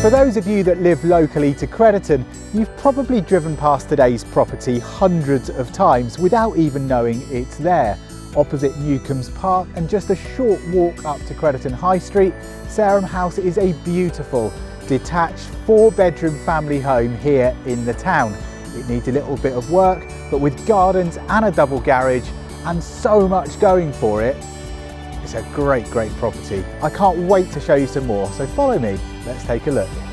For those of you that live locally to Crediton, you've probably driven past today's property hundreds of times without even knowing it's there. Opposite Newcombs Park and just a short walk up to Crediton High Street, Sarum House is a beautiful detached four bedroom family home here in the town. It needs a little bit of work, but with gardens and a double garage and so much going for it, it's a great, great property. I can't wait to show you some more, so follow me, let's take a look.